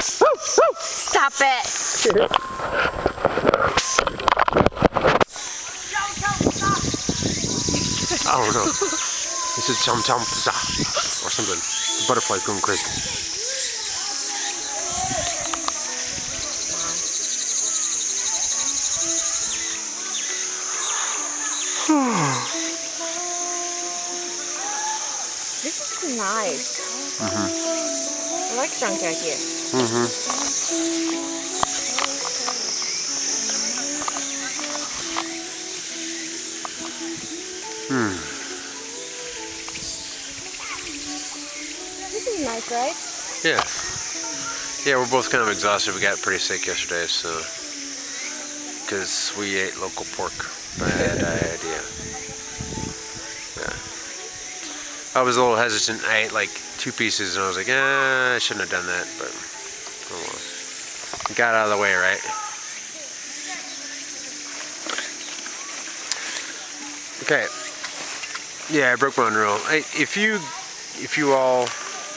Stop it. I don't know. This is chum chum za or something. The butterfly's going crazy. This is nice. Mm-hmm. I like strong here. Mm-hmm. Hmm. This is nice, right? Yeah. Yeah, we're both kind of exhausted. We got pretty sick yesterday, so because we ate local pork. Bad idea. Yeah. I was a little hesitant. I ate like two pieces, and I was like, eh, I shouldn't have done that, but oh well. Got out of the way, right? Okay. Yeah, I broke my own rule. If you, if you all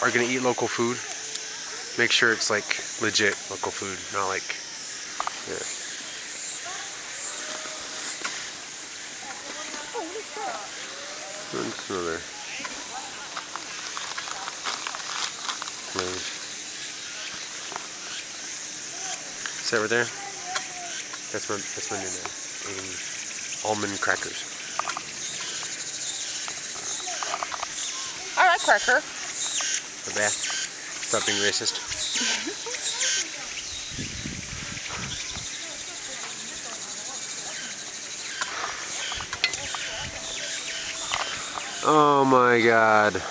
are gonna eat local food, make sure it's like legit local food, not like, yeah. Another. See over there? That's my that's my new name. Eating almond crackers. I like cracker. The best. Stop being racist. oh my god.